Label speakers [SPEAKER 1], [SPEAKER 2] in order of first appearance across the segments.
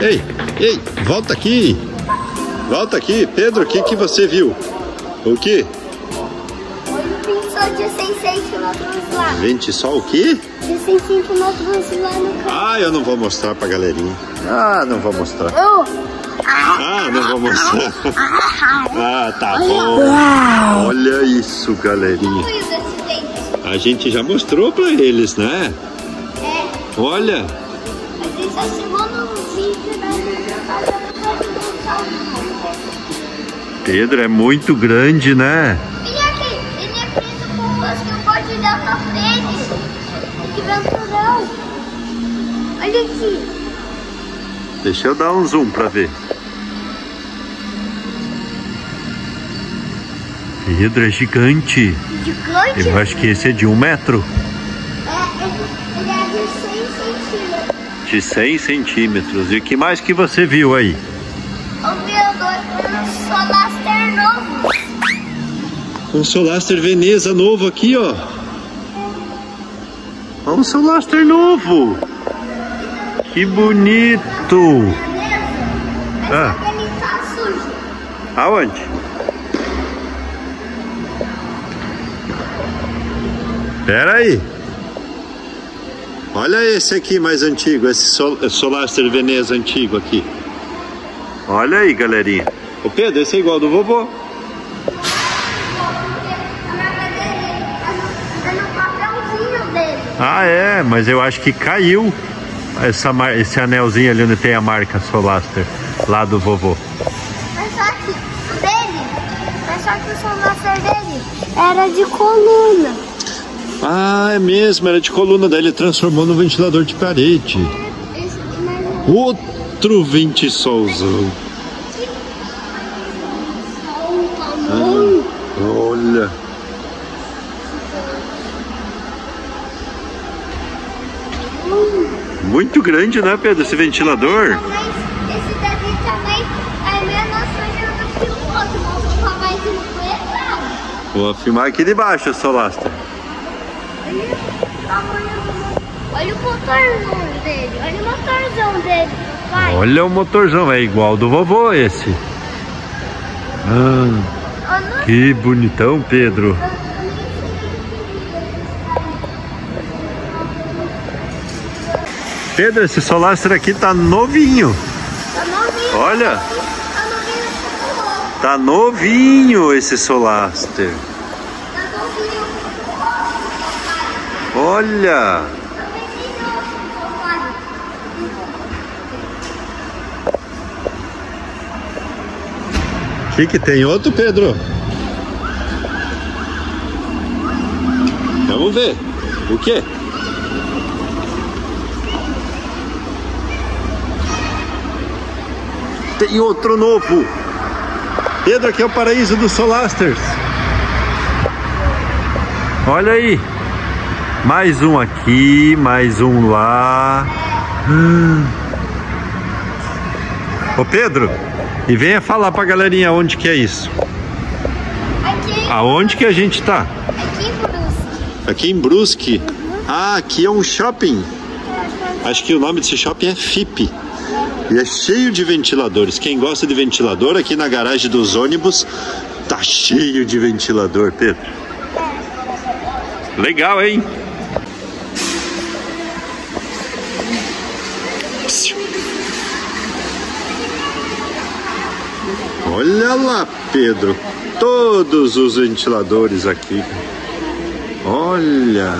[SPEAKER 1] Ei, ei, volta aqui. Volta aqui. Pedro, o que, que você viu? O que?
[SPEAKER 2] Pintor de 6 centímetros lá.
[SPEAKER 1] Vente só o quê?
[SPEAKER 2] De 6 centímetros lá no canto.
[SPEAKER 1] Ah, eu não vou mostrar pra galerinha. Ah, não vou mostrar.
[SPEAKER 2] Oh.
[SPEAKER 1] Ah, não vou mostrar. Ah, tá bom. Olha isso, galerinha. A gente já mostrou pra eles, né?
[SPEAKER 2] É.
[SPEAKER 1] Olha.
[SPEAKER 2] Gente só chegou no vídeo da
[SPEAKER 1] Pedro é muito grande, né?
[SPEAKER 2] Vem aqui, ele é preso com os que pode dar pra frente. Que venturão. Olha aqui.
[SPEAKER 1] Deixa eu dar um zoom pra ver. Pedro é gigante.
[SPEAKER 2] Gigante.
[SPEAKER 1] Eu acho que esse é de um metro.
[SPEAKER 2] De 6 centímetros.
[SPEAKER 1] De 100 centímetros. E o que mais que você viu aí?
[SPEAKER 2] O veador um solaster novo.
[SPEAKER 1] Um Solaster Veneza novo aqui, ó. Ó, Um Solaster novo. Que bonito. Ah.
[SPEAKER 2] tá.
[SPEAKER 1] Aonde? Pera aí. Olha esse aqui mais antigo, esse Sol Solaster Veneza antigo aqui. Olha aí, galerinha. Ô Pedro, esse é igual do vovô.
[SPEAKER 2] A marca dele no, no papelzinho dele.
[SPEAKER 1] Ah, é, mas eu acho que caiu essa, esse anelzinho ali onde tem a marca Solaster, lá do vovô.
[SPEAKER 2] Mas só que o dele, mas só que o solaster dele era de coluna.
[SPEAKER 1] Ah, é mesmo, era de coluna, daí ele transformou no ventilador de parede. Outro ventisolzão.
[SPEAKER 2] o tamanho.
[SPEAKER 1] Olha. Muito grande, né, Pedro, esse ventilador?
[SPEAKER 2] Mas esse daqui também é menos sujo do que o outro. Vamos ficar mais empoeirado.
[SPEAKER 1] Vou filmar aqui de baixo.
[SPEAKER 2] Olha o tamanho do... Olha o motorzão dele. Olha o motorzão dele. Vai.
[SPEAKER 1] Olha o motorzão, é igual do vovô esse. Ah, que bonitão, Pedro. Pedro, esse Solaster aqui tá novinho.
[SPEAKER 2] Tá novinho.
[SPEAKER 1] Olha.
[SPEAKER 2] Tá novinho.
[SPEAKER 1] Tá novinho esse Solaster.
[SPEAKER 2] Tá novinho.
[SPEAKER 1] Olha. O que, que tem outro, Pedro? Vamos ver. O quê? Tem outro novo. Pedro, aqui é o paraíso dos Solasters. Olha aí. Mais um aqui, mais um lá. Hum. Ô Pedro, e venha falar pra galerinha onde que é isso.
[SPEAKER 2] Aqui,
[SPEAKER 1] Aonde que a gente tá?
[SPEAKER 2] aqui, Brusque.
[SPEAKER 1] Aqui em Brusque. Ah, aqui é um shopping. Acho que o nome desse shopping é FIP. E é cheio de ventiladores. Quem gosta de ventilador, aqui na garagem dos ônibus, tá cheio de ventilador, Pedro. Legal, hein? Olha lá, Pedro. Todos os ventiladores aqui. Olha.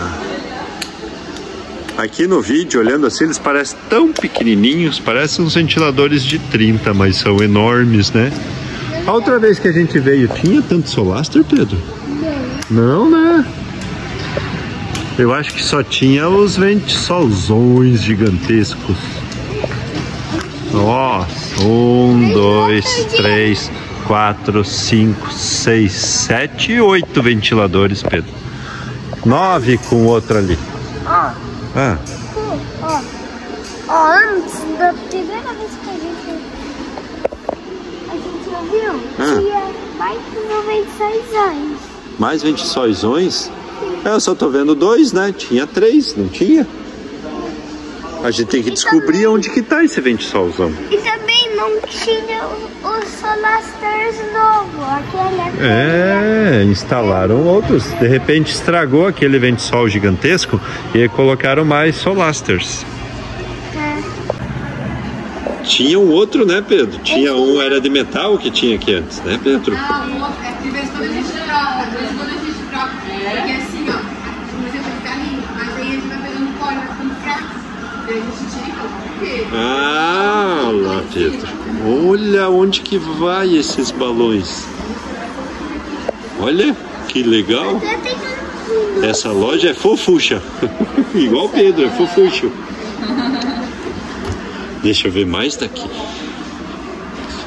[SPEAKER 1] Aqui no vídeo, olhando assim, eles parecem tão pequenininhos, parecem uns ventiladores de 30, mas são enormes, né? A outra vez que a gente veio, tinha tanto Solaster, Pedro? Não, né? Eu acho que só tinha os ventisolzões gigantescos. Nossa, um, dois, três, quatro, cinco, seis, sete, oito ventiladores, Pedro. Nove com outro ali.
[SPEAKER 2] Ó,
[SPEAKER 1] Ah,
[SPEAKER 2] ó. Ó, antes da primeira vez que a gente... A gente ouviu,
[SPEAKER 1] Ah.
[SPEAKER 2] tinha mais de 96 anos.
[SPEAKER 1] mais ventisolzões? É, eu só tô vendo dois, né? Tinha três, não tinha? A gente tem que descobrir onde que tá esse vento solzão.
[SPEAKER 2] E também não tinha os solasters novo, aquele
[SPEAKER 1] É, instalaram outros. De repente estragou aquele vento sol gigantesco e colocaram mais solasters.
[SPEAKER 2] É.
[SPEAKER 1] Tinha um outro, né, Pedro? Tinha um, era de metal que tinha aqui antes, né, Pedro?
[SPEAKER 3] Não, o outro, é que de vez em quando a gente troca, de vez em quando a gente troca. Porque assim, ó, por exemplo, ele tá lindo, mas aí a gente vai pegando pó e vai ficando fraco. Daí a gente tira e coloca. Por quê?
[SPEAKER 1] Ah, lá, Pedro. Olha onde que vai esses balões. Olha, que legal. Essa loja é fofucha. Igual Pedro, é fofucho. Deixa eu ver mais daqui.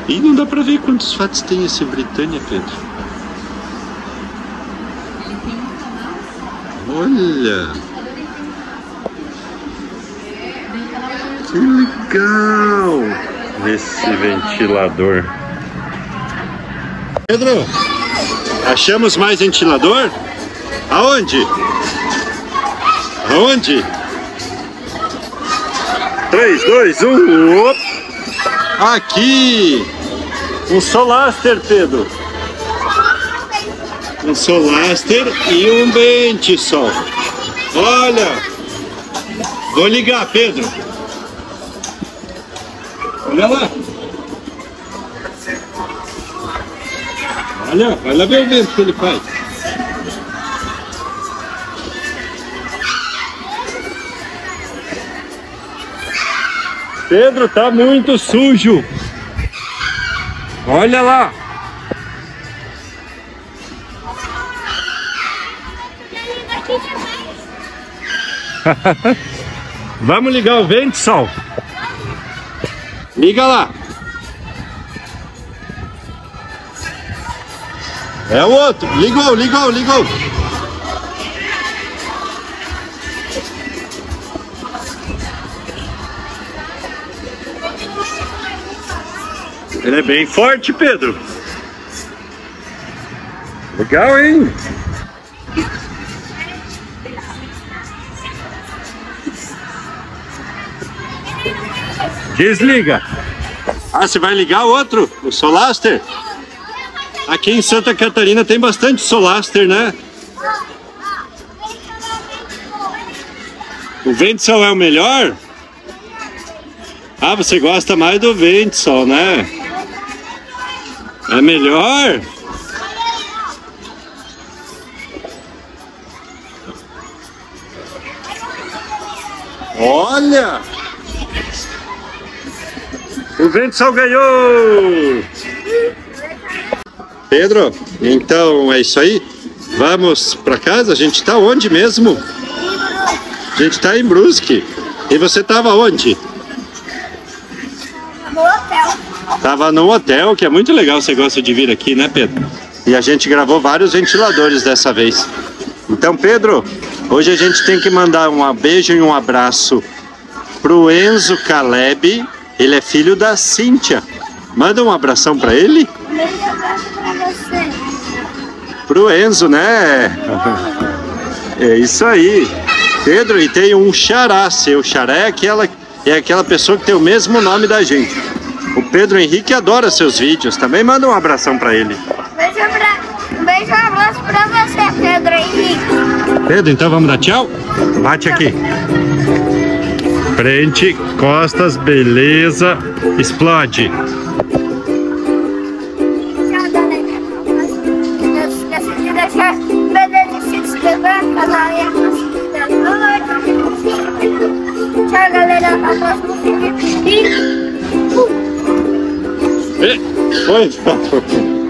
[SPEAKER 1] E não dá pra ver quantos fatos tem esse Britânia, Pedro. Olha! Que legal! Esse ventilador. Pedro, achamos mais ventilador? Aonde? Aonde? 3, 2, 1. Op. Aqui! Um Solaster, Pedro. Um Solaster e um Bentisol. Olha! Vou ligar, Pedro. Olha lá. Olha, vai lá ver o vento que ele faz. Pedro, tá muito sujo. Olha lá. Vamos ligar o vento, Sol. Liga lá. É o outro. Ligou, ligou, ligou. Ele é bem forte, Pedro. Legal, hein? Desliga. Ah, você vai ligar o outro? O Solaster? Aqui em Santa Catarina tem bastante Solaster, né? O Ventsol é o melhor? Ah, você gosta mais do Ventsol, né? É melhor? Olha! O Ventsol ganhou! Pedro, então é isso aí? Vamos pra casa? A gente tá onde mesmo? A gente tá em Brusque. E você tava onde?
[SPEAKER 2] No hotel.
[SPEAKER 1] Tava num hotel, que é muito legal, você gosta de vir aqui, né, Pedro? E a gente gravou vários ventiladores dessa vez. Então, Pedro, hoje a gente tem que mandar um beijo e um abraço pro Enzo Caleb. Ele é filho da Cíntia. Manda um abração pra ele.
[SPEAKER 2] Um beijo e abraço pra você.
[SPEAKER 1] Pro Enzo, né? É isso aí. Pedro, e tem um xará seu. Xará é aquela, é aquela pessoa que tem o mesmo nome da gente. O Pedro Henrique adora seus vídeos. Também manda um abração pra ele.
[SPEAKER 2] Beijo, abra... um beijo e abraço pra você, Pedro Henrique.
[SPEAKER 1] Pedro, então vamos dar tchau? Bate aqui. Frente, costas, beleza. Explode.
[SPEAKER 2] Tchau, galera. Até o próximo vídeo.
[SPEAKER 1] E... Foi?